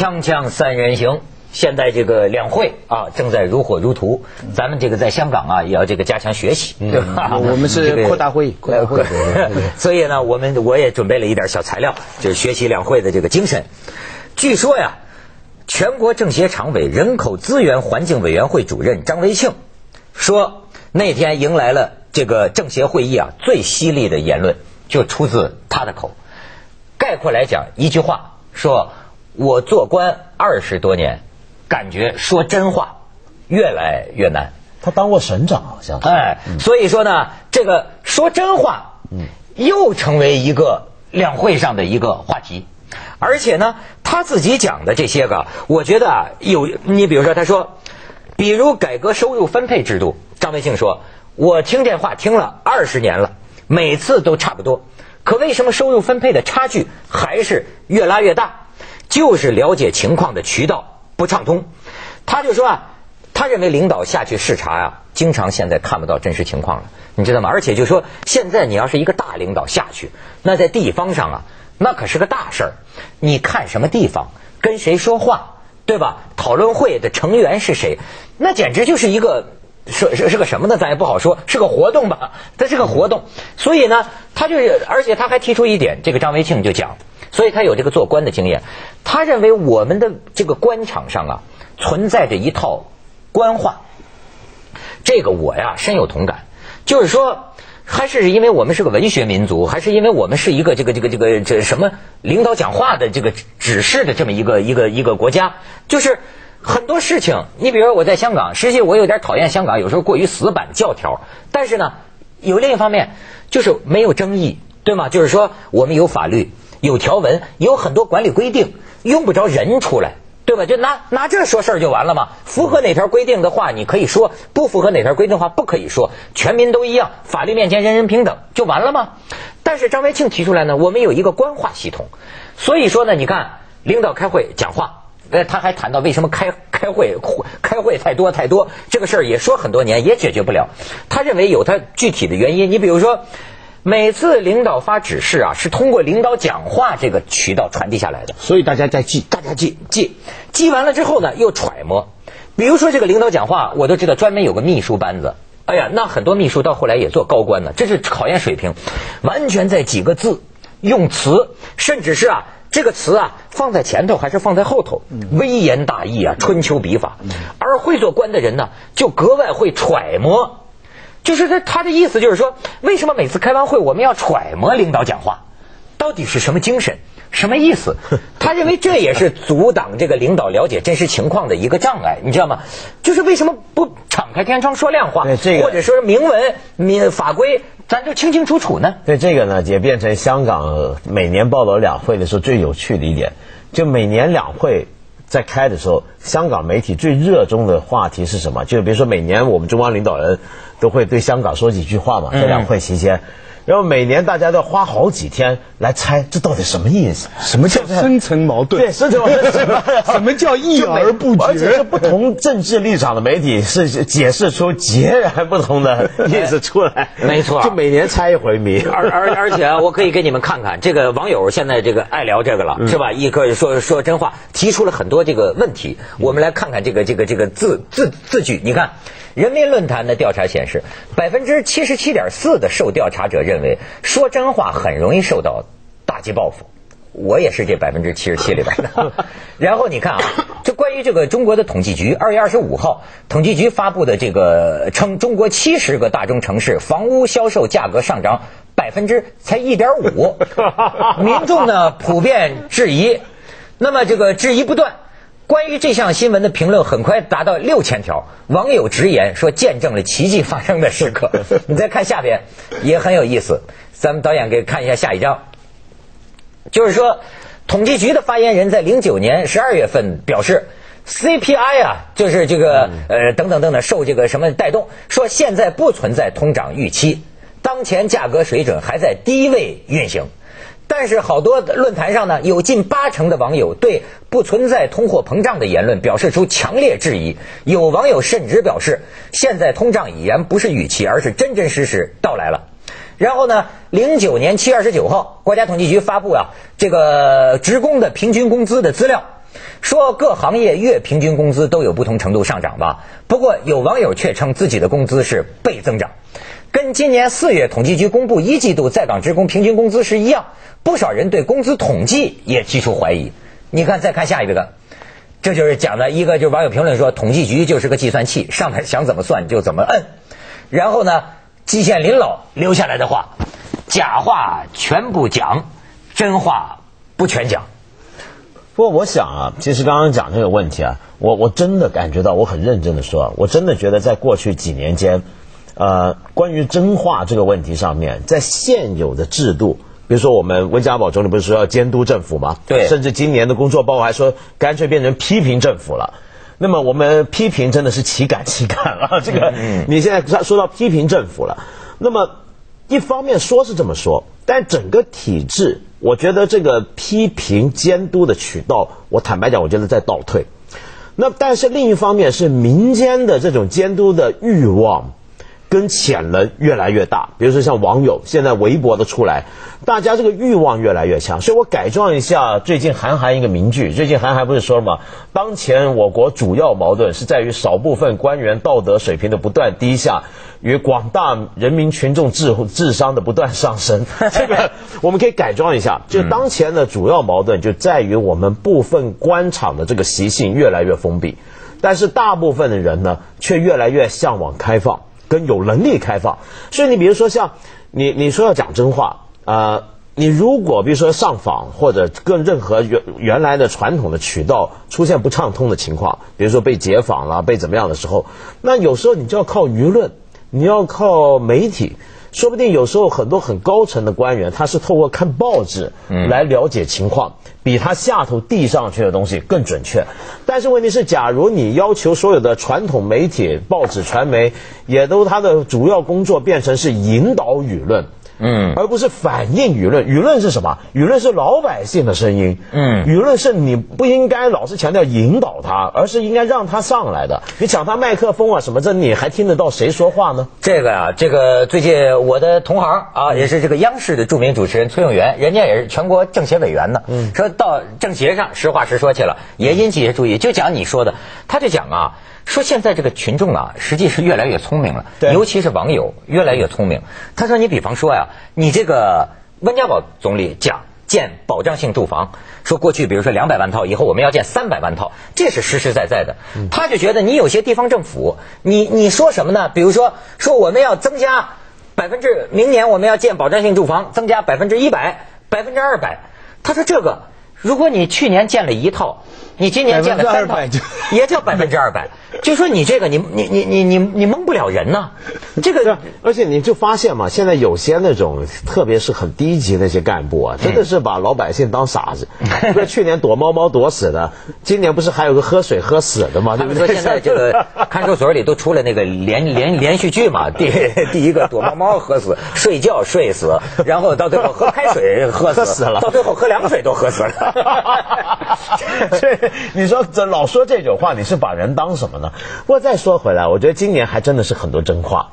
锵锵三人行，现在这个两会啊正在如火如荼，咱们这个在香港啊也要这个加强学习，对吧？我们是扩大会议扩大会议 所以呢，我们我也准备了一点小材料，就是学习两会的这个精神。据说呀，全国政协常委人口资源环境委员会主任张维庆说，那天迎来了这个政协会议啊最犀利的言论，就出自他的口。概括来讲，一句话说：我做官二十多年，感觉说真话越来越难。他当过省长，好像是。哎，所以说呢，这个说真话，嗯，又成为一个两会上的一个话题。而且呢，他自己讲的这些个，我觉得啊，有你比如说，他说，比如改革收入分配制度，张维庆说，我听这话听了二十年了，每次都差不多，可为什么收入分配的差距还是越拉越大？就是了解情况的渠道不畅通。他就说啊。他认为领导下去视察呀、经常现在看不到真实情况了，你知道吗？而且就说现在你要是一个大领导下去，那在地方上啊，那可是个大事儿。你看什么地方，跟谁说话，对吧？讨论会的成员是谁，那简直就是一个是是是个什么呢？咱也不好说，是个活动吧？它是个活动。所以呢，他就是，而且他还提出一点，这个张维庆就讲，所以他有这个做官的经验，他认为我们的这个官场上啊，存在着一套。官话，这个我呀深有同感。就是说，还是因为我们是个文学民族，还是因为我们是一个这个这个这个这什么领导讲话的这个指示的这么一个一个一个国家，就是很多事情，你比如说我在香港，实际我有点讨厌香港，有时候过于死板教条，但是呢，有另一方面就是没有争议，对吗？就是说我们有法律、有条文、有很多管理规定，用不着人出来。对吧？就拿拿这说事儿就完了嘛。符合哪条规定的话，你可以说；不符合哪条规定的话，不可以说。全民都一样，法律面前人人平等，就完了吗？但是张维庆提出来呢，我们有一个官话系统，所以说呢，你看领导开会讲话，呃，他还谈到为什么开开会开会太多太多这个事儿，也说很多年也解决不了。他认为有他具体的原因，你比如说。每次领导发指示啊，是通过领导讲话这个渠道传递下来的，所以大家在记，大家记记记完了之后呢，又揣摩。比如说这个领导讲话，我都知道专门有个秘书班子。哎呀，那很多秘书到后来也做高官呢，这是考验水平，完全在几个字用词，甚至是啊这个词啊放在前头还是放在后头，微言大义啊，春秋笔法。而会做官的人呢，就格外会揣摩。就是他他的意思就是说，为什么每次开完会我们要揣摩领导讲话，到底是什么精神，什么意思？他认为这也是阻挡这个领导了解真实情况的一个障碍，你知道吗？就是为什么不敞开天窗说亮话，这个或者说是明文、明法规，咱就清清楚楚呢？对这个呢，也变成香港每年报道两会的时候最有趣的一点，就每年两会。在开的时候，香港媒体最热衷的话题是什么？就比如说每年我们中央领导人都会对香港说几句话嘛，在两会期间，然后每年大家都要花好几天来猜这到底什么意思？什么叫 深层矛盾？对，深层矛盾什么？什么叫一而不决？而且是不同政治立场的媒体是解释出截然不同的意思出来。没错，就每年猜一回谜。而而而且我可以给你们看看，这个网友现在这个爱聊这个了，是吧？一个说说真话，提出了很多这个问题。我们来看看这个这个这个字字字句，你看。人民论坛的调查显示，百分之七十七点四的受调查者认为说真话很容易受到打击报复。我也是这百分之七十七里边的。然后你看啊，这关于这个中国的统计局二月二十五号，统计局发布的这个称，中国七十个大中城市房屋销售价格上涨百分之才一点五，民众呢普遍质疑，那么这个质疑不断。关于这项新闻的评论很快达到六千条，网友直言说见证了奇迹发生的时刻。你再看下边也很有意思，咱们导演给看一下下一张，就是说统计局的发言人在零九年十二月份表示，CPI 啊，就是这个呃等等等等受这个什么带动，说现在不存在通胀预期，当前价格水准还在低位运行。但是好多论坛上呢，有近八成的网友对不存在通货膨胀的言论表示出强烈质疑。有网友甚至表示，现在通胀已然不是预期，而是真真实实到来了。然后呢，零九年七月二十九号，国家统计局发布啊这个职工的平均工资的资料，说各行业月平均工资都有不同程度上涨吧。不过有网友却称自己的工资是倍增长，跟今年四月统计局公布一季度在岗职工平均工资是一样。不少人对工资统计也提出怀疑。你看，再看下一个，这就是讲的一个，就是网友评论说，统计局就是个计算器，上面想怎么算就怎么摁。然后呢，季羡林老留下来的话，假话全部讲，真话不全讲。不过我想啊，其实刚刚讲这个问题啊，我我真的感觉到，我很认真的说，我真的觉得在过去几年间，呃，关于真话这个问题上面，在现有的制度。比如说，我们温家宝总理不是说要监督政府吗？对，甚至今年的工作报告还说，干脆变成批评政府了。那么我们批评真的是岂敢岂敢啊！这个，你现在说到批评政府了，那么一方面说是这么说，但整个体制，我觉得这个批评监督的渠道，我坦白讲，我觉得在倒退。那但是另一方面是民间的这种监督的欲望。跟潜能越来越大，比如说像网友现在微博的出来，大家这个欲望越来越强，所以我改装一下最近韩寒一个名句，最近韩寒不是说了吗？当前我国主要矛盾是在于少部分官员道德水平的不断低下，与广大人民群众智智商的不断上升。这个我们可以改装一下，就当前的主要矛盾就在于我们部分官场的这个习性越来越封闭，但是大部分的人呢却越来越向往开放。跟有能力开放，所以你比如说像你你说要讲真话，呃，你如果比如说上访或者跟任何原原来的传统的渠道出现不畅通的情况，比如说被解访了被怎么样的时候，那有时候你就要靠舆论，你要靠媒体。说不定有时候很多很高层的官员，他是透过看报纸来了解情况，比他下头递上去的东西更准确。但是问题是，假如你要求所有的传统媒体、报纸、传媒，也都他的主要工作变成是引导舆论。嗯，而不是反映舆论。舆论是什么？舆论是老百姓的声音。嗯，舆论是你不应该老是强调引导他，而是应该让他上来的。你抢他麦克风啊什么？这你还听得到谁说话呢？这个呀，这个最近我的同行啊，也是这个央视的著名主持人崔永元，人家也是全国政协委员呢。嗯，说到政协上，实话实说去了，也引起一些注意。就讲你说的，他就讲啊。说现在这个群众啊，实际是越来越聪明了，尤其是网友越来越聪明。他说：“你比方说呀，你这个温家宝总理讲建保障性住房，说过去比如说两百万套，以后我们要建三百万套，这是实实在在的。他就觉得你有些地方政府，你你说什么呢？比如说说我们要增加百分之，明年我们要建保障性住房，增加百分之一百、百分之二百。他说这个，如果你去年建了一套。”你今年建了三套，也叫百分之二百。就说你这个，你你你你你你蒙不了人呐。这个，而且你就发现嘛，现在有些那种，特别是很低级那些干部啊，真的是把老百姓当傻子。不是去年躲猫猫躲死的，今年不是还有个喝水喝死的吗？对不对？现在这个看守所里都出了那个连连连续剧嘛。第第一个躲猫猫喝死，睡觉睡死，然后到最后喝开水喝死了，到最后喝凉水都喝死了。你说这老说这种话，你是把人当什么呢？不过再说回来，我觉得今年还真的是很多真话。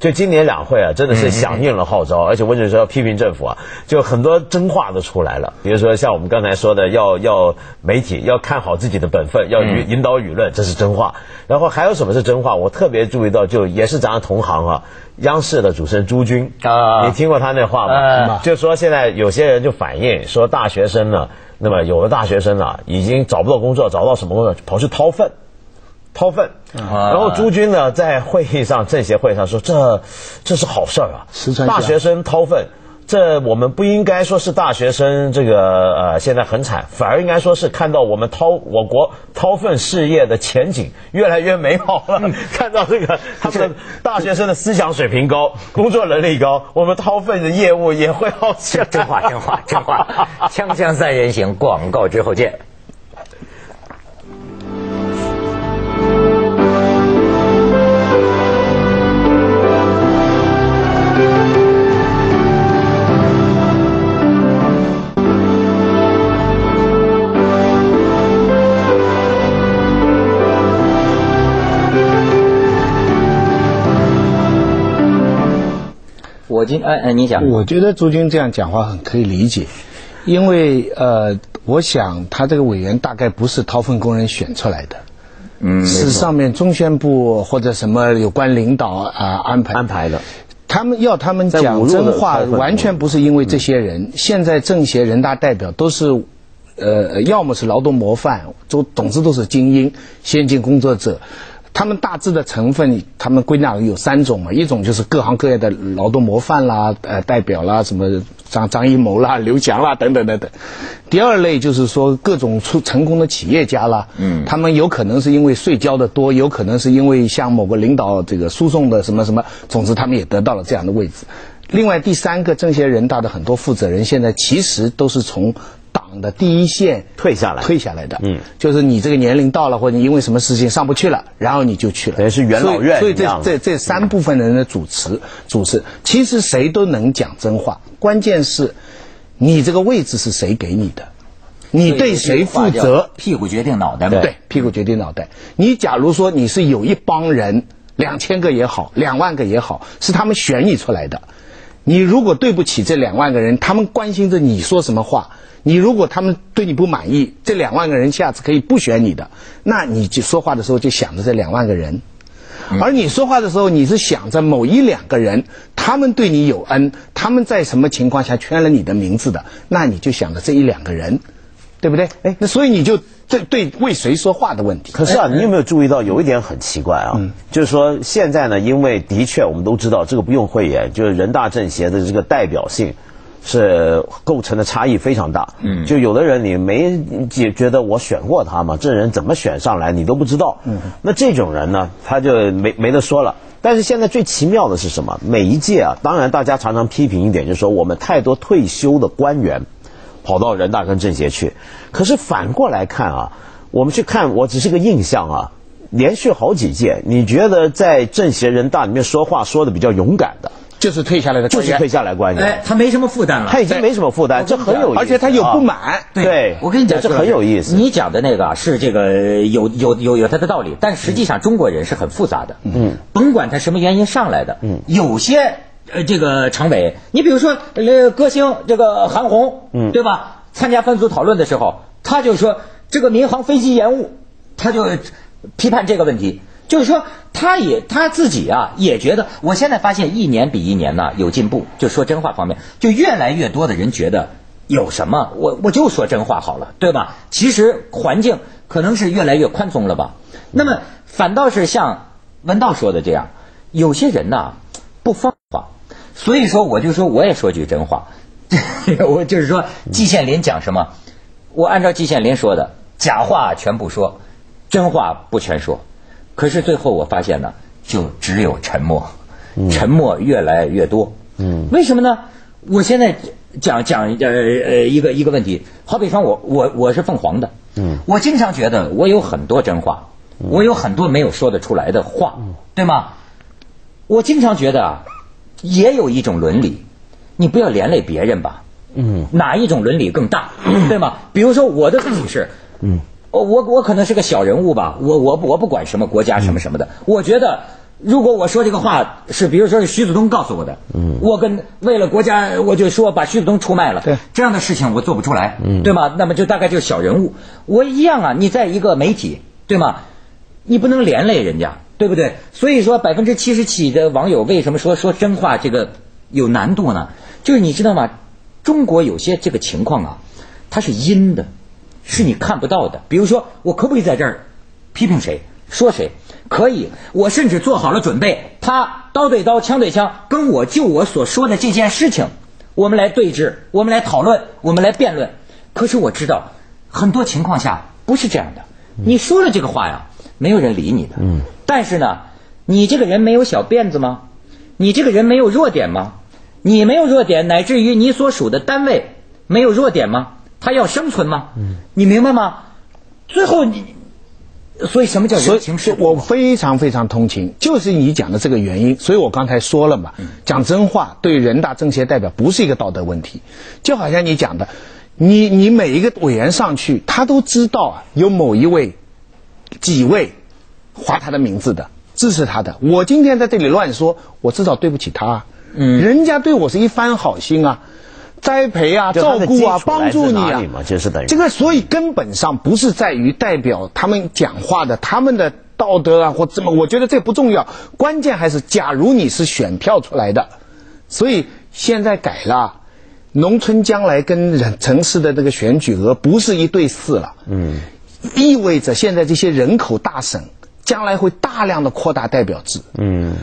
就今年两会啊，真的是响应了号召，而且温主席要批评政府啊，就很多真话都出来了。比如说像我们刚才说的，要要媒体要看好自己的本分，要引引导舆论，这是真话。然后还有什么是真话？我特别注意到，就也是咱同行啊，央视的主持人朱军啊，你听过他那话吗？就说现在有些人就反映说，大学生呢。那么有的大学生啊，已经找不到工作，找到什么工作，跑去掏粪，掏粪。然后朱军呢，在会议上，政协会上说，这这是好事儿啊，大学生掏粪。这我们不应该说是大学生这个呃现在很惨，反而应该说是看到我们掏我国掏粪事业的前景越来越美好了。看到这个 他们大学生的思想水平高，工作能力高，我们掏粪的业务也会好起来。真话真话真话，锵锵三人行，广告之后见。我今哎哎，你讲，我觉得朱军这样讲话很可以理解，因为呃，我想他这个委员大概不是掏粪工人选出来的，嗯，是上面中宣部或者什么有关领导啊、安排安排的。他们要他们讲真话，完全不是因为这些人。现在政协、人大代表都是，呃，要么是劳动模范，都总之都是精英、先进工作者。他们大致的成分，他们归纳有三种嘛，一种就是各行各业的劳动模范啦，呃，代表啦，什么张张艺谋啦、刘翔啦等等等等。第二类就是说各种出成功的企业家啦，嗯，他们有可能是因为税交的多，有可能是因为向某个领导这个输送的什么什么，总之他们也得到了这样的位置。另外第三个，政协人大的很多负责人现在其实都是从党的第一线退下来退下来的，嗯，就是你这个年龄到了，或者你因为什么事情上不去了，然后你就去了，等于是元老院所以所以这这这三部分人的主持主持，其实谁都能讲真话，关键是你这个位置是谁给你的，你对谁负责，屁股决定脑袋嘛。对，屁股决定脑袋。你假如说你是有一帮人，两千个也好，两万个也好，是他们选你出来的，你如果对不起这两万个人，他们关心着你说什么话。你如果他们对你不满意，这两万个人下次可以不选你的，那你就说话的时候就想着这两万个人。而你说话的时候，你是想着某一两个人，他们对你有恩，他们在什么情况下圈了你的名字的，那你就想着这一两个人，对不对？哎，那所以你就对对为谁说话的问题。可是啊，你有没有注意到有一点很奇怪啊？就是说现在呢，因为的确我们都知道这个不用讳言，就是人大政协的这个代表性。是构成的差异非常大，嗯，就有的人你没觉觉得我选过他吗？这人怎么选上来你都不知道，嗯，那这种人呢，他就没没得说了。但是现在最奇妙的是什么？每一届啊，当然大家常常批评一点，就是说我们太多退休的官员跑到人大跟政协去，可是反过来看啊，我们去看，我只是个印象啊，连续好几届，你觉得在政协、人大里面说话说的比较勇敢的？就是退下来的官员，就是退下来官员，哎，他没什么负担了，他已经没什么负担，这很有意思，而且他有不满。对，我跟你讲，这很有意思。你讲的那个是这个有有有有他的道理，但实际上中国人是很复杂的。嗯，甭管他什么原因上来的，嗯，有些呃这个常委，你比如说呃歌星这个韩红，嗯，对吧？参加分组讨论的时候，他就说这个民航飞机延误，他就批判这个问题。就是说，他也他自己啊，也觉得，我现在发现一年比一年呢有进步。就说真话方面，就越来越多的人觉得有什么，我我就说真话好了，对吧？其实环境可能是越来越宽松了吧。那么反倒是像文道说的这样，有些人呐不放话，所以说我就说我也说句真话，我就是说季羡林讲什么，我按照季羡林说的，假话全不说，真话不全说。可是最后我发现呢，就只有沉默，沉默越来越多。嗯，为什么呢？我现在讲讲呃呃一个一个问题，好比说我我我是凤凰的，嗯，我经常觉得我有很多真话，我有很多没有说得出来的话，对吗？我经常觉得啊，也有一种伦理，你不要连累别人吧。嗯，哪一种伦理更大，对吗？比如说我的自己是，嗯。我我我可能是个小人物吧，我我我不管什么国家什么什么的，我觉得如果我说这个话是，比如说是徐子东告诉我的，嗯，我跟为了国家我就说把徐子东出卖了，对，这样的事情我做不出来，嗯，对吗？那么就大概就是小人物，我一样啊，你在一个媒体，对吗？你不能连累人家，对不对？所以说百分之七十七的网友为什么说说真话这个有难度呢？就是你知道吗？中国有些这个情况啊，它是阴的。是你看不到的，比如说，我可不可以在这儿批评谁，说谁？可以，我甚至做好了准备，他刀对刀，枪对枪，跟我就我所说的这件事情，我们来对峙，我们来讨论，我们来辩论。可是我知道，很多情况下不是这样的。你说了这个话呀，没有人理你的。嗯。但是呢，你这个人没有小辫子吗？你这个人没有弱点吗？你没有弱点，乃至于你所属的单位没有弱点吗？他要生存吗？你明白吗？最后你，所以什么叫人情世故？我非常非常同情，就是你讲的这个原因。所以我刚才说了嘛，讲真话对人大政协代表不是一个道德问题。就好像你讲的，你你每一个委员上去，他都知道啊，有某一位、几位划他的名字的，支持他的。我今天在这里乱说，我至少对不起他。嗯，人家对我是一番好心啊。栽培啊、照顾啊帮助你啊。这个，所以根本上不是在于代表他们讲话的他们的道德啊或怎么，我觉得这不重要，关键还是假如你是选票出来的，所以现在改了。农村将来跟人城市的这个选举额不是一对四了，嗯，意味着现在这些人口大省将来会大量的扩大代表制，嗯，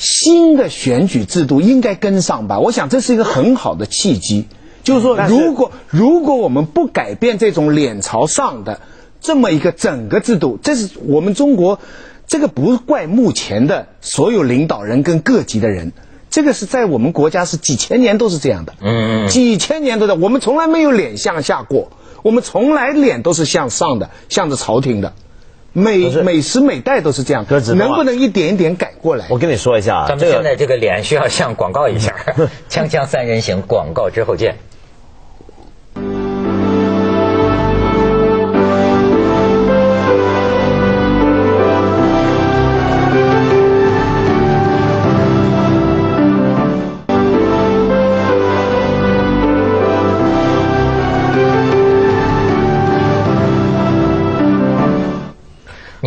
新的选举制度应该跟上吧？我想这是一个很好的契机，就是说，如果如果我们不改变这种脸朝上的这么一个整个制度，这是我们中国这个不怪目前的所有领导人跟各级的人。这个是在我们国家是几千年都是这样的，嗯，几千年都在，我们从来没有脸向下过，我们从来脸都是向上的，向着朝廷的，每每时每代都是这样能不能一点一点改过来？我跟你说一下啊，咱们现在这个脸需要向广告一下，锵锵三人行，广告之后见。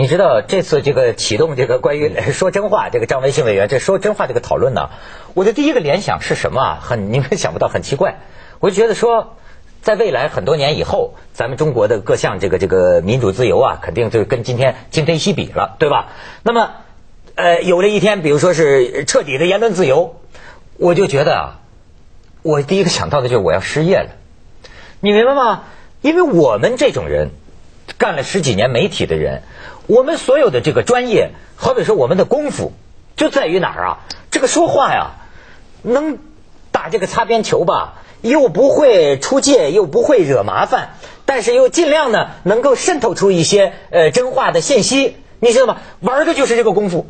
你知道这次这个启动这个关于 说真话这个张维信委员这说真话这个讨论呢，我的第一个联想是什么啊？很你们想不到，很奇怪。我就觉得说，在未来很多年以后，咱们中国的各项这个这个民主自由啊，肯定就跟今天今非昔比了，对吧？那么，呃，有了一天，比如说是彻底的言论自由，我就觉得啊，我第一个想到的就是我要失业了。你明白吗？因为我们这种人，干了十几年媒体的人，我们所有的这个专业，好比说我们的功夫，就在于哪儿啊？这个说话呀，能打这个擦边球吧，又不会出界，又不会惹麻烦，但是又尽量呢能够渗透出一些呃真话的信息。你知道吗？玩的就是这个功夫。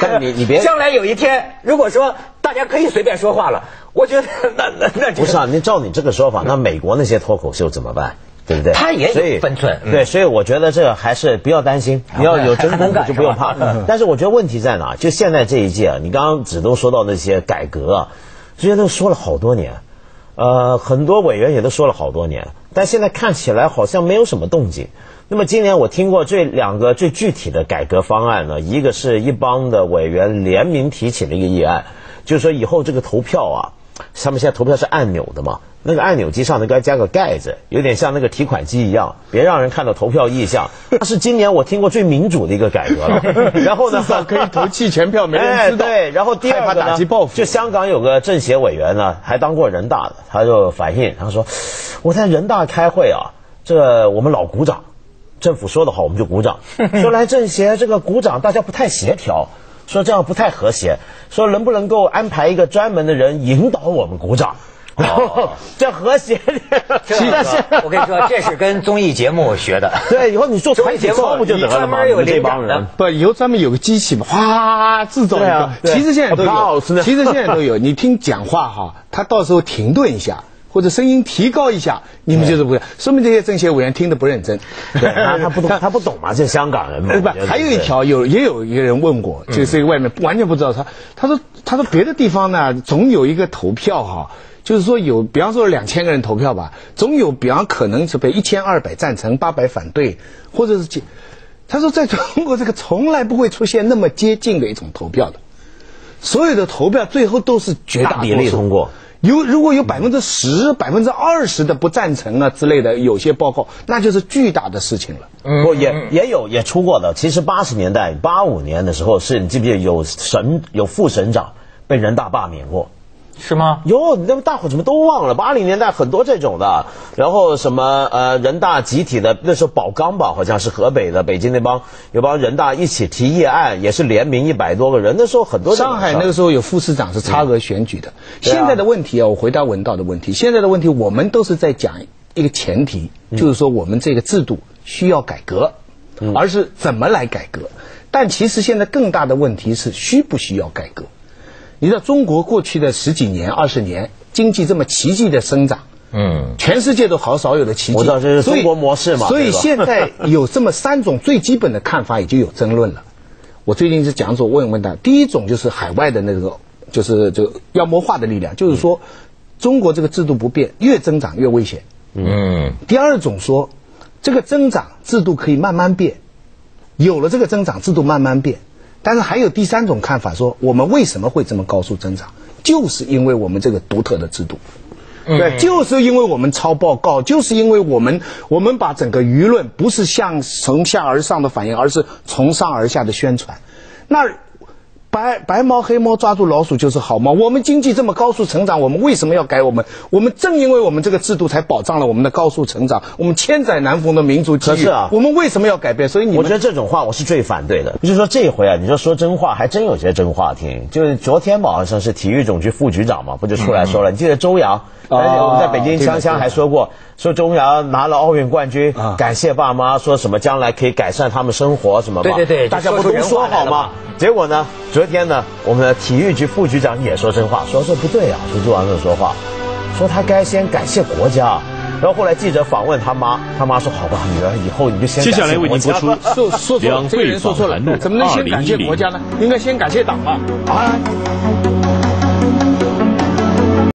但你你别 将来有一天，如果说大家可以随便说话了，我觉得那那那不是啊，你照你这个说法，那美国那些脱口秀怎么办？对不对？他也有所以分寸嗯对，所以我觉得这个还是不要担心，你要有真功夫就不用怕。但是我觉得问题在哪？就现在这一届，你刚刚只都说到那些改革啊，这些都说了好多年，呃，很多委员也都说了好多年，但现在看起来好像没有什么动静。那么今年我听过这两个最具体的改革方案呢，一个是一帮的委员联名提起了一个议案，就是说以后这个投票啊，他们现在投票是按钮的嘛，那个按钮机上头该加个盖子，有点像那个提款机一样，别让人看到投票意向。那是今年我听过最民主的一个改革了。然后呢，可以投弃权票，没人知道。哎、对，然后第二打击报复。就香港有个政协委员呢，还当过人大的，他就反映，他说我在人大开会啊，这我们老鼓掌，政府说的好我们就鼓掌，说来政协这个鼓掌大家不太协调。说这样不太和谐，说能不能够安排一个专门的人引导我们鼓掌，然后这和谐点。这但是个我跟你说，这是跟综艺节目学的。对，以后你做综艺节目操不就得了吗？专门有这帮人。不，以后专门有个机器嘛，哗制造一个其实现在都有，其实现在都有。你听讲话哈，他到时候停顿一下，或者声音提高一下，你们就是不会，说明这些政协委员听得不认真。对，他他不懂，他不懂嘛，这香港人嘛。呃不还有一条有也有一个人问过，就是一个外面完全不知道他，他说他说别的地方呢总有一个投票哈，就是说有比方说两千个人投票吧，总有比方可能是被一千二百赞成，八百反对，或者是几，他说在中国这个从来不会出现那么接近的一种投票的，所有的投票最后都是绝大大比例通过。有如果有百分之十、百分之二十的不赞成啊之类的，有些报告，那就是巨大的事情了。不也也有也出过的。其实八十年代八五年的时候，是你记不记得有省有副省长被人大罢免过？是吗？有，那么大伙怎么都忘了？八零年代很多这种的，然后什么呃人大集体的那时候宝钢吧，好像是河北的，北京那帮有帮人大一起提议案，也是联名一百多个人，那时候很多上海那个时候有副市长是差额选举的。现在的问题啊，我回答文道的问题。现在的问题，我们都是在讲一个前提，就是说我们这个制度需要改革，而是怎么来改革。但其实现在更大的问题是需不需要改革。你知道中国过去的十几年、二十年经济这么奇迹的生长，嗯，全世界都好少有的奇迹。我知道这是中国模式嘛所以现在有这么三种 最基本的看法，已经有争论了。我最近是讲座问一问的，第一种就是海外的那个，就是这个妖魔化的力量，就是说中国这个制度不变，越增长越危险。嗯，第二种说，这个增长制度可以慢慢变，有了这个增长制度慢慢变。但是还有第三种看法说，我们为什么会这么高速增长？就是因为我们这个独特的制度。对，就是因为我们抄报告，就是因为我们我们把整个舆论不是向从下而上的反应，而是从上而下的宣传。那白白猫黑猫抓住老鼠就是好猫。我们经济这么高速成长，我们为什么要改？我们我们正因为我们这个制度才保障了我们的高速成长，我们千载难逢的民族机遇。可是啊我们为什么要改变？所以你我觉得这种话我是最反对的。就是说这一回啊，你说说真话，还真有些真话听。就是昨天吧，好像是体育总局副局长嘛，不就出来说了？你记得周洋？哦而且我们在北京锵锵对的对的还说过，说钟瑶拿了奥运冠军啊，感谢爸妈，说什么将来可以改善他们生活什么嘛。对对对大家不都说好吗？结果呢，昨天呢，我们的体育局副局长也说真话，说这不对啊，说周洋这么说话，说他该先感谢国家。然后后来记者访问他妈，他妈说：“好吧，女儿，以后你就先接下来感谢国家为您播出说说错，这个两会人说错了访谈录，怎么能先感谢国家呢？应该先感谢党吧？啊。